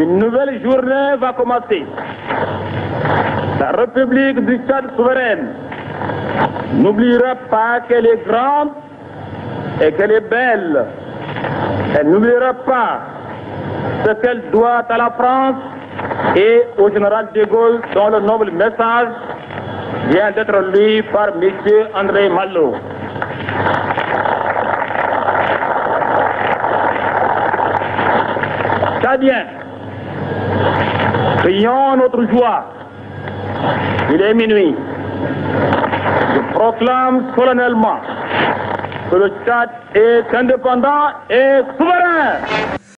Une nouvelle journée va commencer. La République du Tchad souveraine n'oubliera pas qu'elle est grande et qu'elle est belle. Elle n'oubliera pas ce qu'elle doit à la France et au général de Gaulle dont le noble message vient d'être lu par M. André Mallo. Tchadiens, crions notre joie. Il est minuit. Je proclame solennellement que le Tchad est indépendant et souverain.